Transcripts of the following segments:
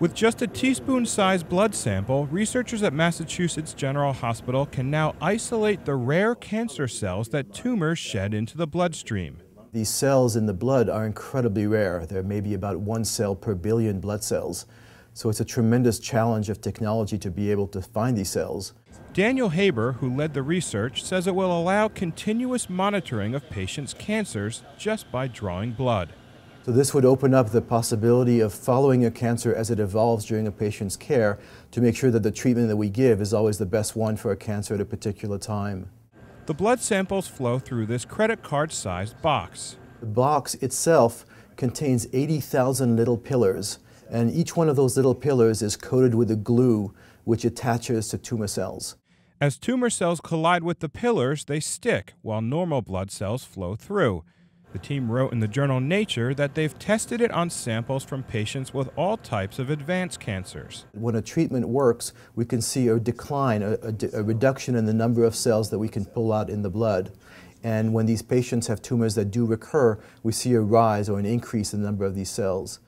With just a teaspoon sized blood sample, researchers at Massachusetts General Hospital can now isolate the rare cancer cells that tumors shed into the bloodstream. These cells in the blood are incredibly rare. There may be about one cell per billion blood cells. So it's a tremendous challenge of technology to be able to find these cells. Daniel Haber, who led the research, says it will allow continuous monitoring of patients' cancers just by drawing blood. So this would open up the possibility of following a cancer as it evolves during a patient's care to make sure that the treatment that we give is always the best one for a cancer at a particular time. The blood samples flow through this credit card sized box. The box itself contains 80,000 little pillars, and each one of those little pillars is coated with a glue which attaches to tumor cells. As tumor cells collide with the pillars, they stick while normal blood cells flow through. The team wrote in the journal Nature that they've tested it on samples from patients with all types of advanced cancers. When a treatment works, we can see a decline, a, a, a, reduction in the number of cells that we can pull out in the blood. And when these patients have tumors that do recur, we see a rise or an increase in the number of these cells.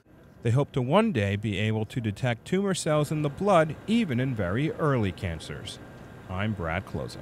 They hope to one day be able to detect tumor cells in the blood even in very early cancers. I'm Brad Closa.